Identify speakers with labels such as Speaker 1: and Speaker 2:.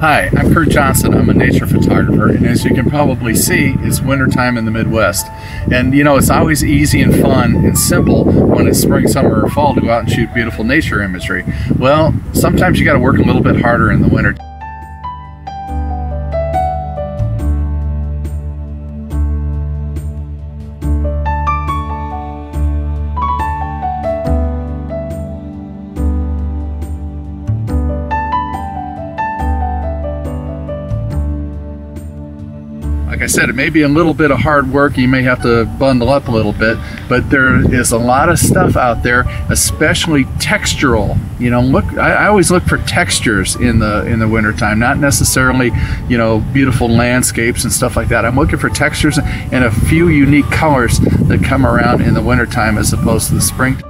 Speaker 1: Hi, I'm Kurt Johnson. I'm a nature photographer, and as you can probably see, it's wintertime in the Midwest. And you know, it's always easy and fun and simple when it's spring, summer, or fall to go out and shoot beautiful nature imagery. Well, sometimes you got to work a little bit harder in the winter. Like I said, it may be a little bit of hard work. You may have to bundle up a little bit, but there is a lot of stuff out there, especially textural. You know, look, I, I always look for textures in the in the wintertime, not necessarily, you know, beautiful landscapes and stuff like that. I'm looking for textures and a few unique colors that come around in the wintertime as opposed to the spring.